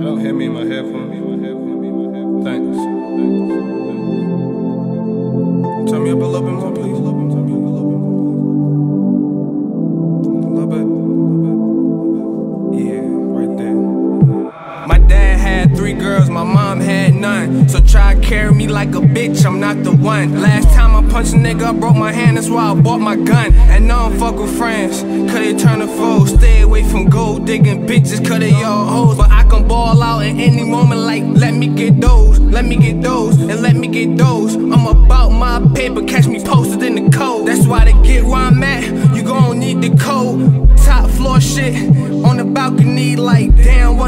I don't hear me in my headphones. Thanks. Thanks. Thanks. Turn me up a little bit more, please. My dad had three girls, my mom had none. So try to carry me like a bitch, I'm not the one. Last time I punched a nigga, I broke my hand, that's why I bought my gun. And now I'm fuck with friends, cause they turn to foes. Stay away from gold digging bitches, cause they all hoes. But I can ball out at any moment, like, let me get those, let me get those, and let me get those. I'm about my paper, catch me posted in the code. That's why they get where I'm at, you gon' need the code. Top floor shit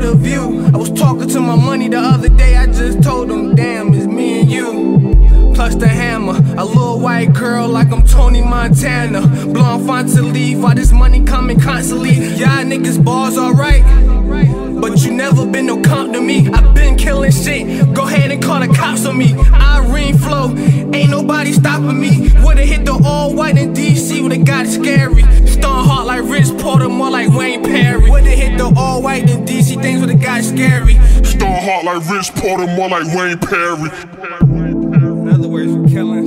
what view. I was talking to my money the other day, I just told them, damn, it's me and you. Plus the hammer, a little white girl like I'm Tony Montana. Blowing font to leave, while this money coming constantly. Y'all niggas bars alright. But you never been no comp to me. I been killing shit. Go ahead and call the cops on me. Irene flow, ain't nobody stopping me. Would've hit the all got scary. Stone heart like Rich Porter, more like Wayne Perry. In other words, we killing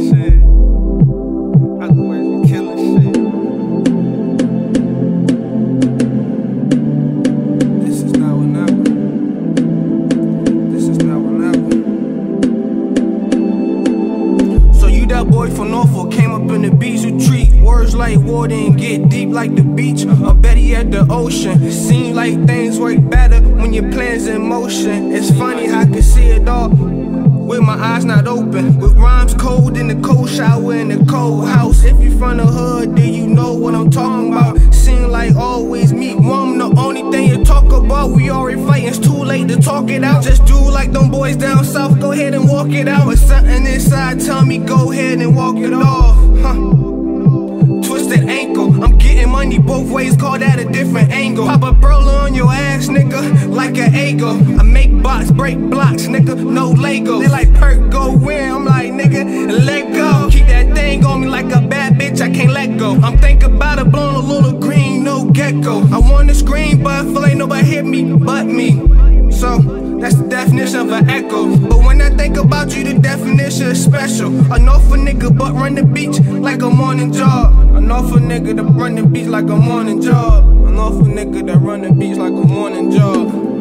That boy from Norfolk came up in the beach retreat. Words like water and get deep like the beach. Or Betty at the ocean. Seem like things work better when your plans in motion. It's funny I can see it all. With my eyes not open, with rhymes cold in the cold shower in the cold house. If you from the hood, then you know what I'm talking about. Boys down south, go ahead and walk it out. But something inside tell me go ahead and walk it off, huh? Twisted ankle, I'm getting money both ways, call that a different angle. Pop a burler on your ass, nigga, like an ego. I make box, break blocks, nigga, no Lego. They like perk, go win, I'm like, nigga, let go. Keep that thing on me like a bad bitch, I can't let go. I'm thinking about it, blowing a little green, no gecko. I want to scream, but I feel ain't nobody hit me but me. So, that's the definition of an echo. But when I think about you, the definition is special. I know for nigga, but run the beach like a morning jog. I know for nigga that run the beach like a morning jog. I know for nigga that run the beach like a morning jog.